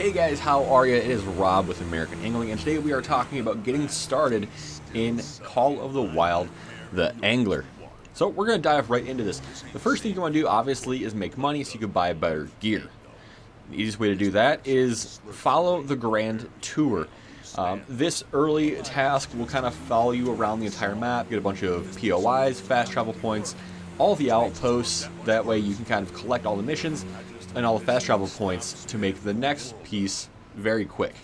Hey guys, how are you? It is Rob with American Angling, and today we are talking about getting started in Call of the Wild, the Angler. So we're going to dive right into this. The first thing you want to do, obviously, is make money so you can buy better gear. The easiest way to do that is follow the Grand Tour. Um, this early task will kind of follow you around the entire map, get a bunch of POIs, fast travel points, all the outposts. That way you can kind of collect all the missions and all the fast travel points to make the next piece very quick.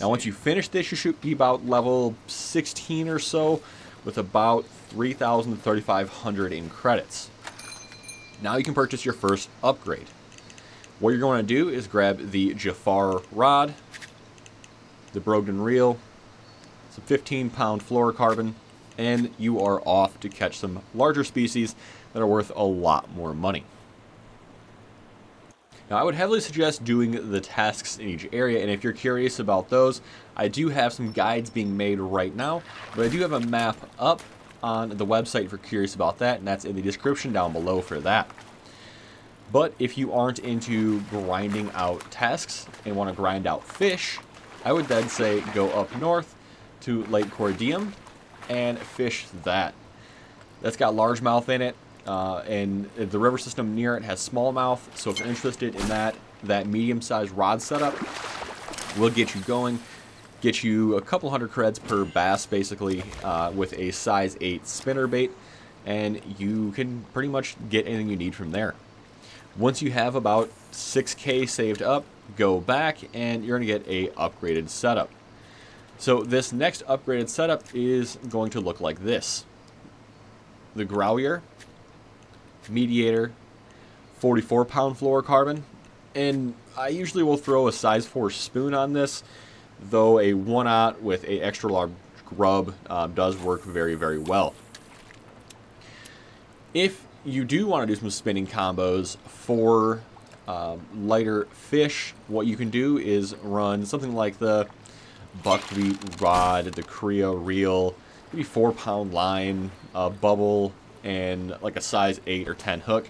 Now once you finish this, you should be about level 16 or so with about 3,000 to 3,500 in credits. Now you can purchase your first upgrade. What you're going to do is grab the Jafar rod, the Brogden reel, some 15 pound fluorocarbon, and you are off to catch some larger species that are worth a lot more money. Now, I would heavily suggest doing the tasks in each area, and if you're curious about those, I do have some guides being made right now, but I do have a map up on the website if you're curious about that, and that's in the description down below for that. But if you aren't into grinding out tasks and want to grind out fish, I would then say go up north to Lake Cordium and fish that. That's got largemouth in it, uh, and the river system near it has smallmouth, so if you're interested in that, that medium-sized rod setup will get you going. Get you a couple hundred creds per bass, basically, uh, with a size 8 spinner bait, and you can pretty much get anything you need from there. Once you have about 6k saved up, go back and you're going to get a upgraded setup. So this next upgraded setup is going to look like this. The Growlier mediator, 44 pound fluorocarbon, and I usually will throw a size 4 spoon on this, though a 1-aught with a extra large grub um, does work very, very well. If you do want to do some spinning combos for um, lighter fish, what you can do is run something like the buckwheat rod, the Creo reel, maybe 4 pound line, a bubble, and like a size 8 or 10 hook.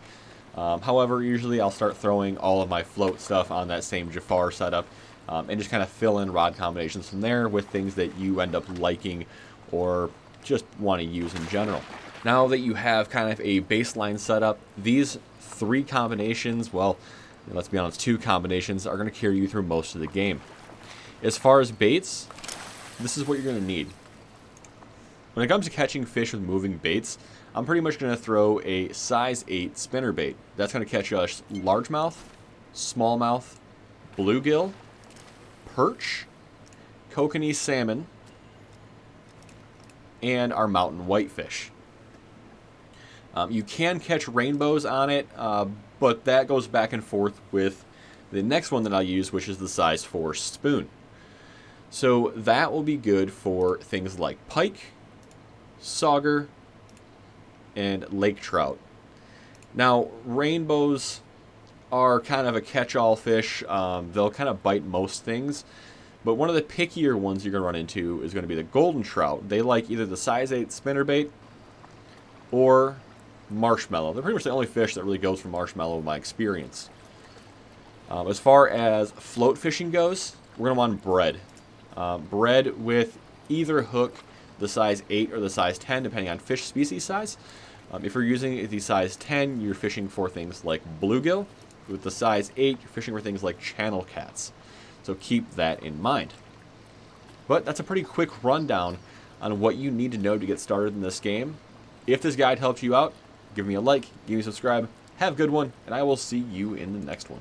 Um, however, usually I'll start throwing all of my float stuff on that same Jafar setup um, and just kind of fill in rod combinations from there with things that you end up liking or just want to use in general. Now that you have kind of a baseline setup, these three combinations, well, let's be honest, two combinations are going to carry you through most of the game. As far as baits, this is what you're going to need. When it comes to catching fish with moving baits, I'm pretty much going to throw a size 8 spinner bait. That's going to catch us largemouth, smallmouth, bluegill, perch, kokanee salmon, and our mountain whitefish. Um, you can catch rainbows on it, uh, but that goes back and forth with the next one that I'll use, which is the size 4 spoon. So that will be good for things like pike, sauger, and lake trout. Now, rainbows are kind of a catch-all fish. Um, they'll kind of bite most things. But one of the pickier ones you're going to run into is going to be the golden trout. They like either the size 8 spinnerbait or marshmallow. They're pretty much the only fish that really goes for marshmallow in my experience. Um, as far as float fishing goes, we're going to want bread. Um, bread with either hook the size 8 or the size 10, depending on fish species size. Um, if you're using the size 10, you're fishing for things like bluegill. With the size 8, you're fishing for things like channel cats. So keep that in mind. But that's a pretty quick rundown on what you need to know to get started in this game. If this guide helped you out, give me a like, give me a subscribe, have a good one, and I will see you in the next one.